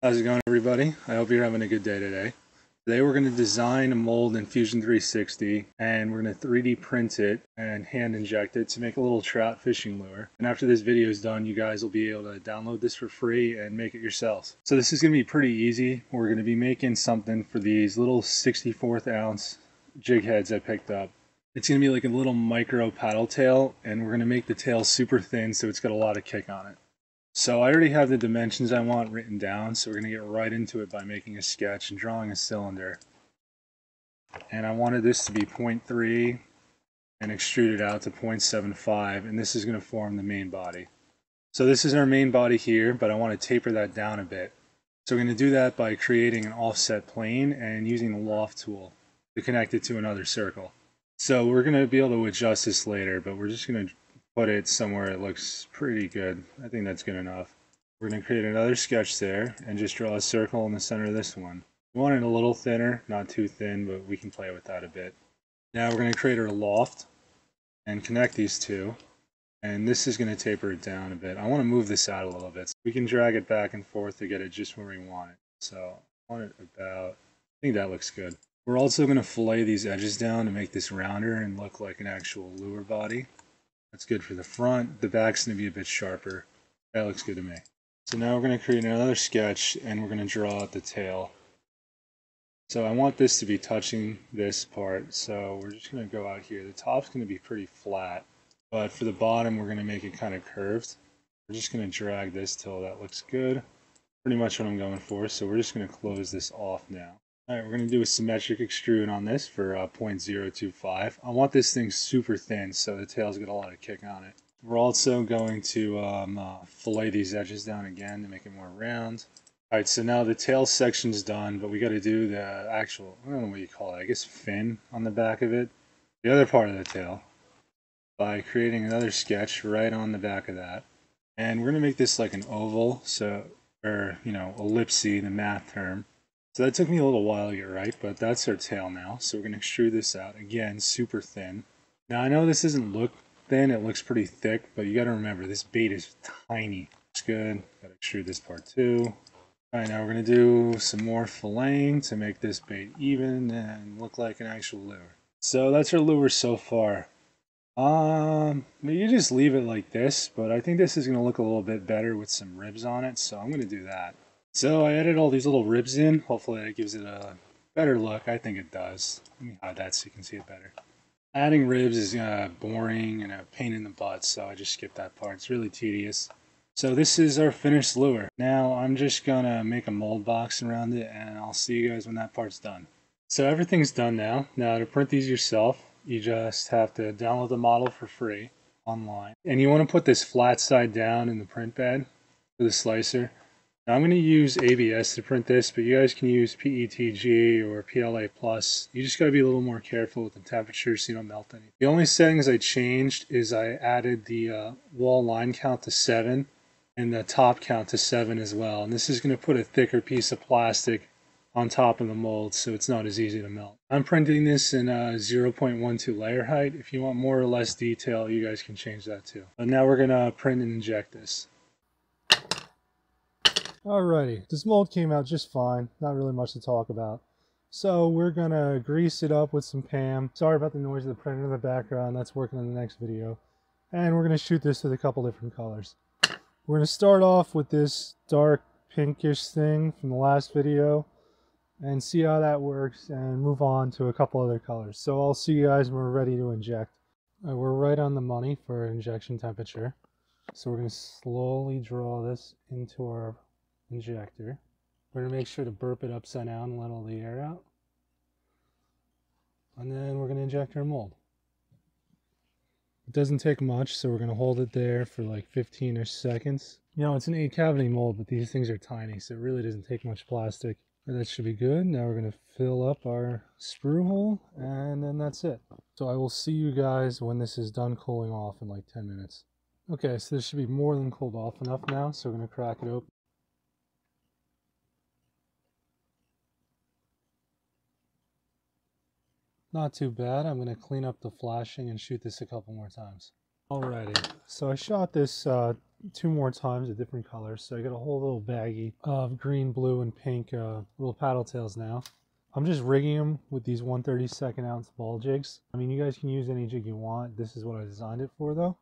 How's it going everybody? I hope you're having a good day today. Today we're going to design a mold in Fusion 360 and we're going to 3D print it and hand inject it to make a little trout fishing lure. And after this video is done, you guys will be able to download this for free and make it yourselves. So this is going to be pretty easy. We're going to be making something for these little 64th ounce jig heads I picked up. It's going to be like a little micro paddle tail and we're going to make the tail super thin so it's got a lot of kick on it. So I already have the dimensions I want written down, so we're going to get right into it by making a sketch and drawing a cylinder. And I wanted this to be 0.3 and extrude it out to 0.75, and this is going to form the main body. So this is our main body here, but I want to taper that down a bit. So we're going to do that by creating an offset plane and using the loft tool to connect it to another circle. So we're going to be able to adjust this later, but we're just going to put it somewhere it looks pretty good. I think that's good enough. We're going to create another sketch there and just draw a circle in the center of this one. We want it a little thinner, not too thin, but we can play with that a bit. Now we're going to create our loft and connect these two. And this is going to taper it down a bit. I want to move this out a little bit. We can drag it back and forth to get it just where we want it. So I want it about, I think that looks good. We're also going to fillet these edges down to make this rounder and look like an actual lure body. That's good for the front. The back's going to be a bit sharper. That looks good to me. So now we're going to create another sketch and we're going to draw out the tail. So I want this to be touching this part. So we're just going to go out here. The top's going to be pretty flat. But for the bottom, we're going to make it kind of curved. We're just going to drag this till that looks good. Pretty much what I'm going for. So we're just going to close this off now. Alright, we're going to do a symmetric extrude on this for uh, 0.025. I want this thing super thin so the tail's got a lot of kick on it. We're also going to um, uh, fillet these edges down again to make it more round. Alright, so now the tail section's done, but we got to do the actual, I don't know what you call it, I guess fin on the back of it. The other part of the tail by creating another sketch right on the back of that. And we're going to make this like an oval, so, or, you know, ellipsy, the math term. So that took me a little while to get right, but that's our tail now. So we're going to extrude this out. Again, super thin. Now I know this doesn't look thin, it looks pretty thick, but you got to remember this bait is tiny. It's good. Got to extrude this part too. All right, now we're going to do some more filleting to make this bait even and look like an actual lure. So that's our lure so far. Um, you just leave it like this, but I think this is going to look a little bit better with some ribs on it, so I'm going to do that. So I added all these little ribs in. Hopefully that gives it a better look. I think it does. Let me hide that so you can see it better. Adding ribs is uh, boring and a pain in the butt, so I just skipped that part. It's really tedious. So this is our finished lure. Now I'm just gonna make a mold box around it and I'll see you guys when that part's done. So everything's done now. Now to print these yourself, you just have to download the model for free online. And you want to put this flat side down in the print bed for the slicer. Now I'm going to use ABS to print this, but you guys can use PETG or PLA+. Plus. You just got to be a little more careful with the temperature so you don't melt anything. The only settings I changed is I added the uh, wall line count to 7 and the top count to 7 as well. And this is going to put a thicker piece of plastic on top of the mold so it's not as easy to melt. I'm printing this in a 0.12 layer height. If you want more or less detail, you guys can change that too. But now we're going to print and inject this. Alrighty, this mold came out just fine. Not really much to talk about. So we're gonna grease it up with some PAM. Sorry about the noise of the printer in the background. That's working in the next video. And we're gonna shoot this with a couple different colors. We're gonna start off with this dark pinkish thing from the last video and see how that works and move on to a couple other colors. So I'll see you guys when we're ready to inject. Right, we're right on the money for injection temperature. So we're to slowly draw this into our injector. We're going to make sure to burp it upside down and let all the air out. And then we're going to inject our mold. It doesn't take much, so we're going to hold it there for like 15 or seconds. You know, it's an 8 cavity mold, but these things are tiny, so it really doesn't take much plastic. That should be good. Now we're going to fill up our sprue hole, and then that's it. So I will see you guys when this is done cooling off in like 10 minutes. Okay, so this should be more than cooled off enough now, so we're going to crack it open. Not too bad. I'm going to clean up the flashing and shoot this a couple more times. Alrighty, so I shot this uh, two more times a different color. So I got a whole little baggie of green, blue, and pink uh, little paddle tails now. I'm just rigging them with these 132nd ounce ball jigs. I mean, you guys can use any jig you want. This is what I designed it for though.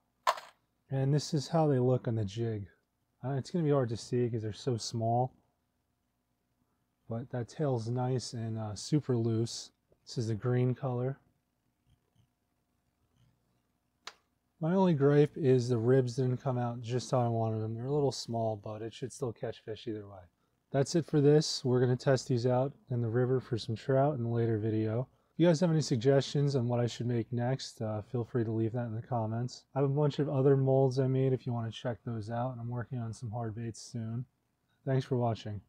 And this is how they look on the jig. Uh, it's going to be hard to see because they're so small. But that tail's nice and uh, super loose. This is the green color. My only gripe is the ribs didn't come out just how I wanted them. They're a little small, but it should still catch fish either way. That's it for this. We're going to test these out in the river for some trout in a later video. If you guys have any suggestions on what I should make next, uh, feel free to leave that in the comments. I have a bunch of other molds I made if you want to check those out, and I'm working on some hard baits soon. Thanks for watching.